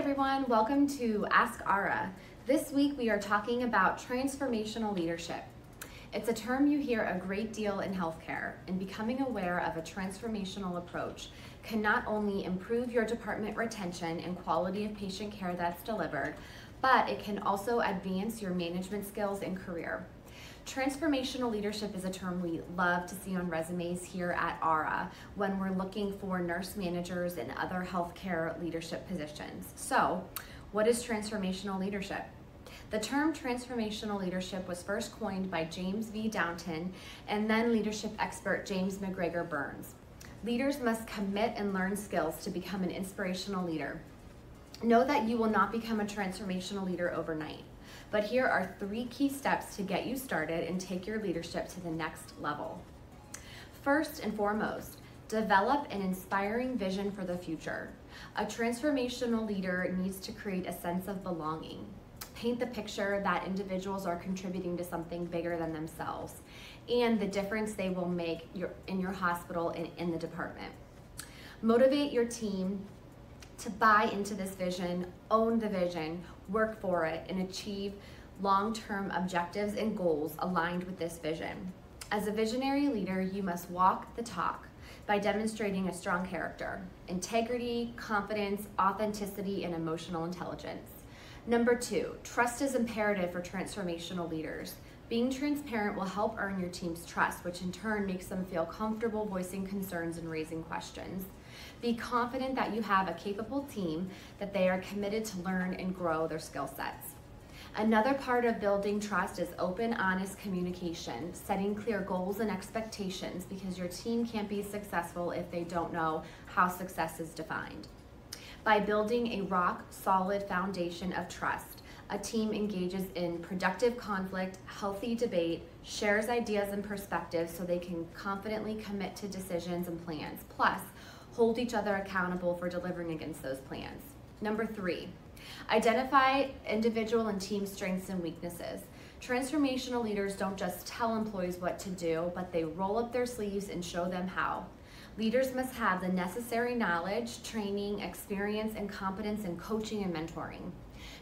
everyone, welcome to Ask ARRA. This week we are talking about transformational leadership. It's a term you hear a great deal in healthcare, and becoming aware of a transformational approach can not only improve your department retention and quality of patient care that's delivered, but it can also advance your management skills and career. Transformational leadership is a term we love to see on resumes here at ARRA when we're looking for nurse managers and other healthcare leadership positions. So, what is transformational leadership? The term transformational leadership was first coined by James V. Downton and then leadership expert James MacGregor Burns. Leaders must commit and learn skills to become an inspirational leader. Know that you will not become a transformational leader overnight. But here are three key steps to get you started and take your leadership to the next level. First and foremost, develop an inspiring vision for the future. A transformational leader needs to create a sense of belonging. Paint the picture that individuals are contributing to something bigger than themselves and the difference they will make your, in your hospital and in the department. Motivate your team to buy into this vision, own the vision, work for it, and achieve long term objectives and goals aligned with this vision. As a visionary leader, you must walk the talk by demonstrating a strong character, integrity, confidence, authenticity, and emotional intelligence. Number two, trust is imperative for transformational leaders. Being transparent will help earn your team's trust, which in turn makes them feel comfortable voicing concerns and raising questions. Be confident that you have a capable team, that they are committed to learn and grow their skill sets. Another part of building trust is open, honest communication, setting clear goals and expectations because your team can't be successful if they don't know how success is defined. By building a rock solid foundation of trust, a team engages in productive conflict, healthy debate, shares ideas and perspectives so they can confidently commit to decisions and plans. Plus, hold each other accountable for delivering against those plans. Number three, identify individual and team strengths and weaknesses. Transformational leaders don't just tell employees what to do, but they roll up their sleeves and show them how. Leaders must have the necessary knowledge, training, experience, and competence in coaching and mentoring.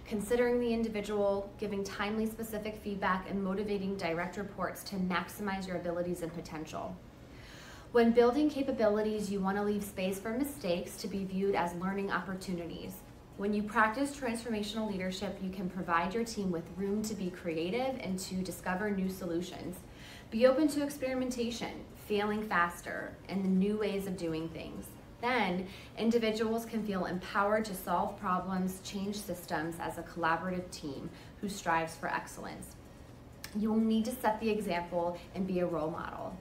Considering the individual, giving timely specific feedback, and motivating direct reports to maximize your abilities and potential. When building capabilities, you want to leave space for mistakes to be viewed as learning opportunities. When you practice transformational leadership, you can provide your team with room to be creative and to discover new solutions. Be open to experimentation, failing faster, and the new ways of doing things. Then, individuals can feel empowered to solve problems, change systems as a collaborative team who strives for excellence. You will need to set the example and be a role model.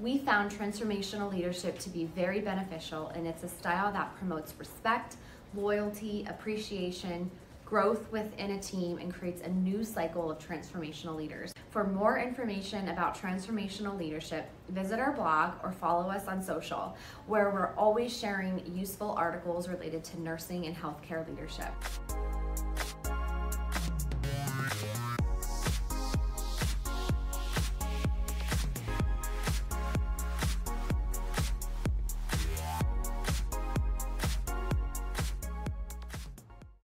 We found transformational leadership to be very beneficial, and it's a style that promotes respect, loyalty, appreciation, growth within a team, and creates a new cycle of transformational leaders. For more information about transformational leadership, visit our blog or follow us on social, where we're always sharing useful articles related to nursing and healthcare leadership.